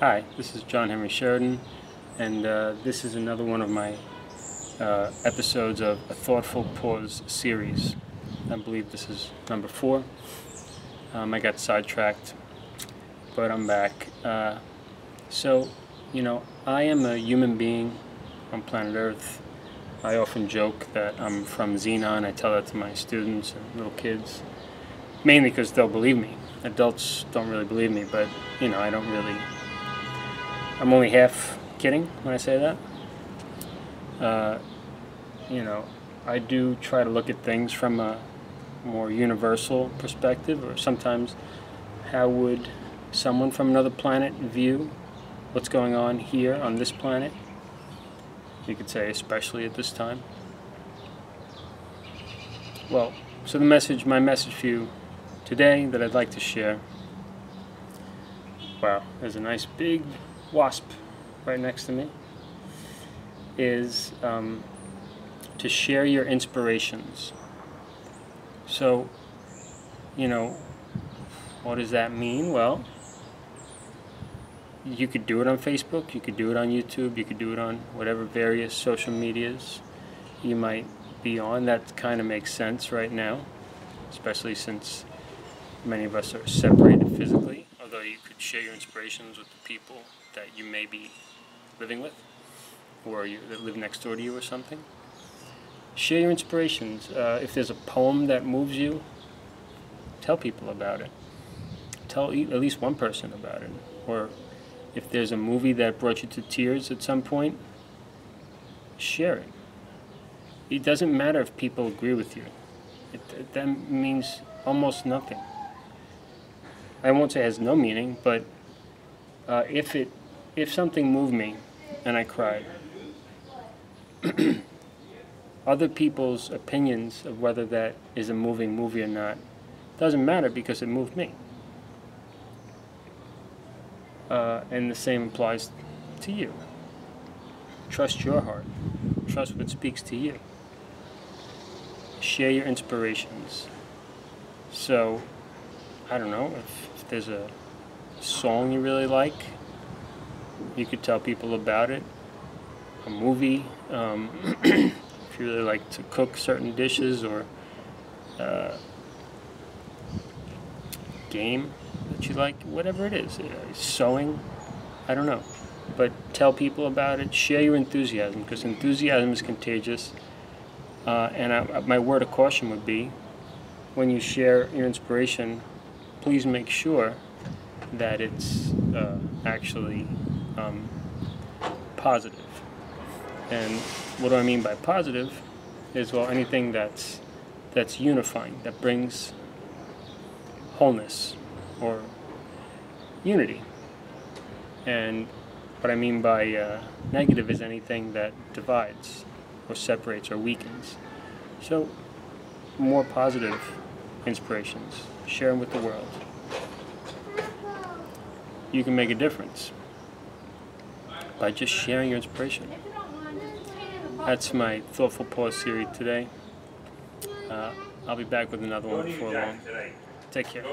Hi, this is John Henry Sheridan, and uh, this is another one of my uh, episodes of a Thoughtful Pause series. I believe this is number four. Um, I got sidetracked, but I'm back. Uh, so, you know, I am a human being on planet Earth. I often joke that I'm from Xenon. I tell that to my students and little kids, mainly because they'll believe me. Adults don't really believe me, but, you know, I don't really I'm only half kidding when I say that. Uh, you know, I do try to look at things from a more universal perspective, or sometimes how would someone from another planet view what's going on here on this planet? You could say, especially at this time. Well, so the message, my message for you today that I'd like to share. Wow, there's a nice big wasp right next to me is um, to share your inspirations. So, you know, what does that mean? Well, you could do it on Facebook, you could do it on YouTube, you could do it on whatever various social medias you might be on. That kind of makes sense right now, especially since many of us are separated physically, although you could share your inspirations with the people that you may be living with or you, that live next door to you or something. Share your inspirations. Uh, if there's a poem that moves you, tell people about it. Tell at least one person about it. Or if there's a movie that brought you to tears at some point, share it. It doesn't matter if people agree with you. It, that means almost nothing. I won't say it has no meaning, but uh, if it if something moved me and I cried, other people's opinions of whether that is a moving movie or not doesn't matter because it moved me. Uh, and the same applies to you. Trust your heart. Trust what speaks to you. Share your inspirations. So, I don't know, if, if there's a song you really like, you could tell people about it. A movie, um, if you really like to cook certain dishes or uh, game that you like, whatever it is, uh, sewing, I don't know. But tell people about it, share your enthusiasm, because enthusiasm is contagious. Uh, and I, my word of caution would be when you share your inspiration, please make sure that it's uh, actually um, positive. And what do I mean by positive? Is well anything that's that's unifying, that brings wholeness or unity. And what I mean by uh, negative is anything that divides or separates or weakens. So, more positive inspirations, share them with the world. You can make a difference by just sharing your inspiration. That's my Thoughtful Pause series today. Uh, I'll be back with another one before long. Take care.